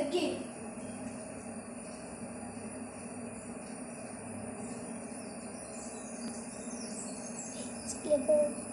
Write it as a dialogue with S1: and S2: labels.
S1: Again.
S2: Skipper.